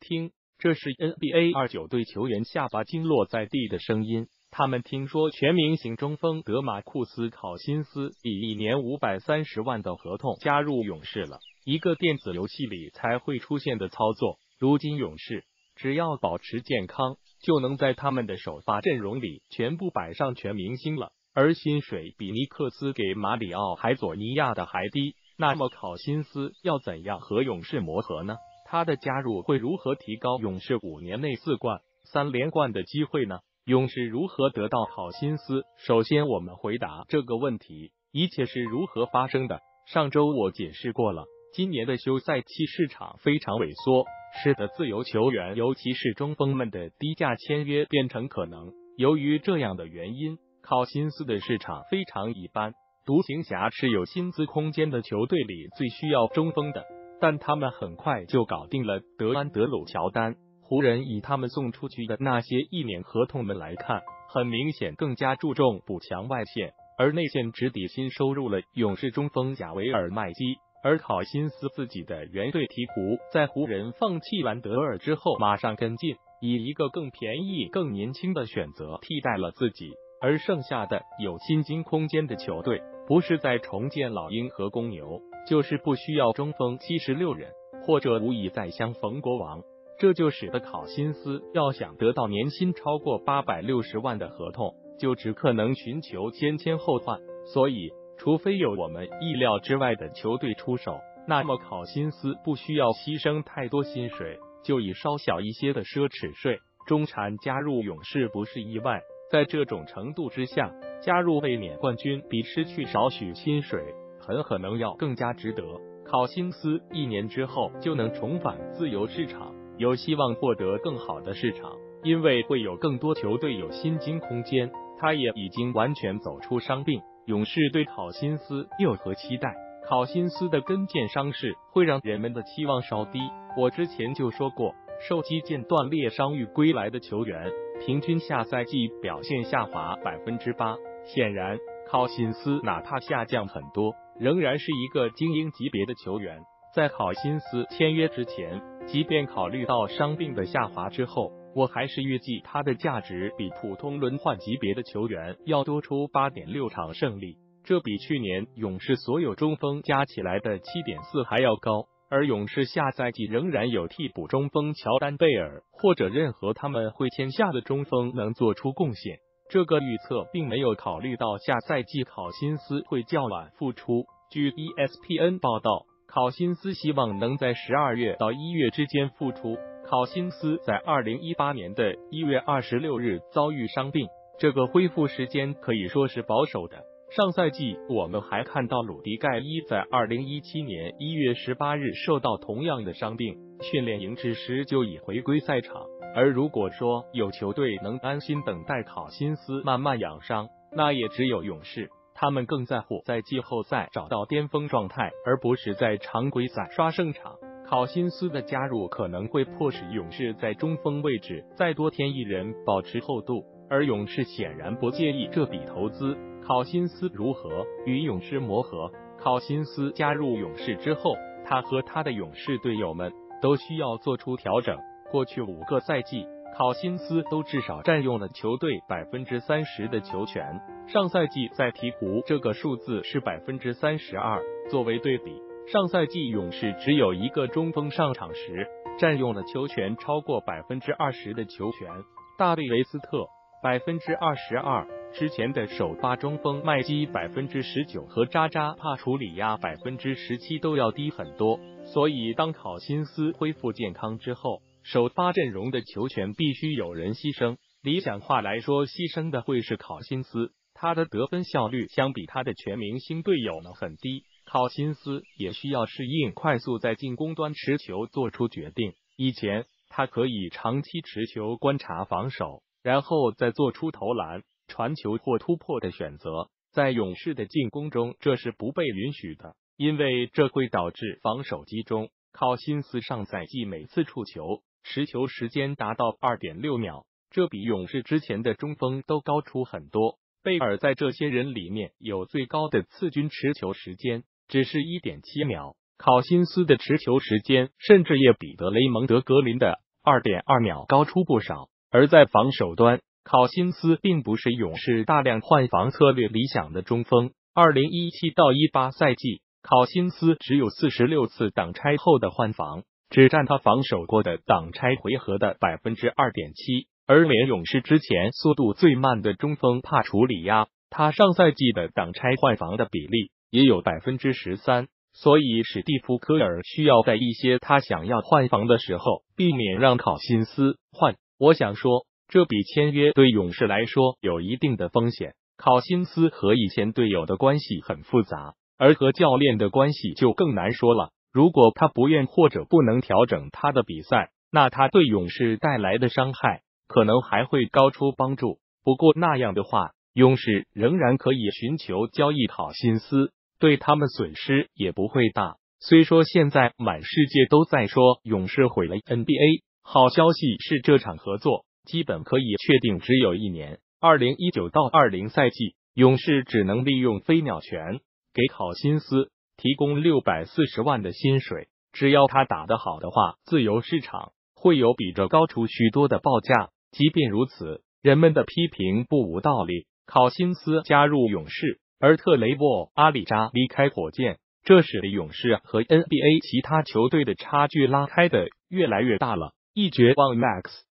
听，这是 NBA 二九队球员下巴经落在地的声音。他们听说全明星中锋德马库斯考辛斯以一年五百三十万的合同加入勇士了，一个电子游戏里才会出现的操作。如今勇士只要保持健康，就能在他们的首发阵容里全部摆上全明星了。而薪水比尼克斯给马里奥海佐尼亚的还低，那么考辛斯要怎样和勇士磨合呢？他的加入会如何提高勇士五年内四冠、三连冠的机会呢？勇士如何得到考辛斯？首先，我们回答这个问题：一切是如何发生的？上周我解释过了，今年的休赛期市场非常萎缩，使得自由球员，尤其是中锋们的低价签约变成可能。由于这样的原因，考辛斯的市场非常一般。独行侠是有薪资空间的球队里最需要中锋的。但他们很快就搞定了德安德鲁乔丹。湖人以他们送出去的那些一年合同们来看，很明显更加注重补强外线，而内线只底薪收入了勇士中锋贾维尔麦基。而考辛斯自己的原队鹈鹕在湖人放弃兰德尔之后，马上跟进，以一个更便宜、更年轻的选择替代了自己。而剩下的有薪金空间的球队，不是在重建老鹰和公牛。就是不需要中锋七十六人，或者无以再相逢国王，这就使得考辛斯要想得到年薪超过八百六十万的合同，就只可能寻求先签后换。所以，除非有我们意料之外的球队出手，那么考辛斯不需要牺牲太多薪水，就以稍小一些的奢侈税中产加入勇士不是意外。在这种程度之下，加入卫冕冠军比失去少许薪水。很可能要更加值得。考辛斯一年之后就能重返自由市场，有希望获得更好的市场，因为会有更多球队有薪金空间。他也已经完全走出伤病。勇士对考辛斯有何期待？考辛斯的跟腱伤势会让人们的期望稍低。我之前就说过，受肌腱断裂伤愈归来的球员，平均下赛季表现下滑百分之八。显然，考辛斯哪怕下降很多。仍然是一个精英级别的球员，在考辛斯签约之前，即便考虑到伤病的下滑之后，我还是预计他的价值比普通轮换级别的球员要多出八点六场胜利，这比去年勇士所有中锋加起来的七点四还要高。而勇士下赛季仍然有替补中锋乔丹贝尔或者任何他们会签下的中锋能做出贡献。这个预测并没有考虑到下赛季考辛斯会较晚复出。据 ESPN 报道，考辛斯希望能在十二月到一月之间复出。考辛斯在二零一八年的一月二十六日遭遇伤病，这个恢复时间可以说是保守的。上赛季我们还看到鲁迪盖伊在二零一七年一月十八日受到同样的伤病，训练营之时就已回归赛场。而如果说有球队能安心等待考辛斯慢慢养伤，那也只有勇士。他们更在乎在季后赛找到巅峰状态，而不是在常规赛刷胜场。考辛斯的加入可能会迫使勇士在中锋位置再多添一人，保持厚度。而勇士显然不介意这笔投资。考辛斯如何与勇士磨合？考辛斯加入勇士之后，他和他的勇士队友们都需要做出调整。过去五个赛季，考辛斯都至少占用了球队百分之三十的球权。上赛季在鹈鹕，这个数字是百分之三十二。作为对比，上赛季勇士只有一个中锋上场时占用了球权超过百分之二十的球权，大卫维斯特百分之二十二。之前的首发中锋麦基百分之十九和扎扎帕楚里亚百分之十七都要低很多。所以，当考辛斯恢复健康之后，首发阵容的球权必须有人牺牲，理想化来说，牺牲的会是考辛斯。他的得分效率相比他的全明星队友呢很低，考辛斯也需要适应快速在进攻端持球做出决定。以前他可以长期持球观察防守，然后再做出投篮、传球或突破的选择。在勇士的进攻中，这是不被允许的，因为这会导致防守集中。考辛斯上赛季每次触球。持球时间达到二点六秒，这比勇士之前的中锋都高出很多。贝尔在这些人里面有最高的次均持球时间，只是一点七秒。考辛斯的持球时间甚至也比德雷蒙德格林的二点二秒高出不少。而在防守端，考辛斯并不是勇士大量换防策略理想的中锋。二零一七到一八赛季，考辛斯只有四十六次挡拆后的换防，只占他防守过的挡拆回合的百分之二点七。而连勇士之前速度最慢的中锋帕楚里亚，他上赛季的挡拆换防的比例也有百分之十三。所以史蒂夫科尔需要在一些他想要换防的时候，避免让考辛斯换。我想说。这笔签约对勇士来说有一定的风险。考辛斯和以前队友的关系很复杂，而和教练的关系就更难说了。如果他不愿或者不能调整他的比赛，那他对勇士带来的伤害可能还会高出帮助。不过那样的话，勇士仍然可以寻求交易考辛斯，对他们损失也不会大。虽说现在满世界都在说勇士毁了 NBA，好消息是这场合作。基本可以确定，只有一年，二零一九到二零赛季，勇士只能利用飞鸟权给考辛斯提供六百四十万的薪水。只要他打得好的话，自由市场会有比这高出许多的报价。即便如此，人们的批评不无道理。考辛斯加入勇士，而特雷沃阿里扎离开火箭，这使得勇士和 NBA 其他球队的差距拉开的越来越大了。一绝望，Max。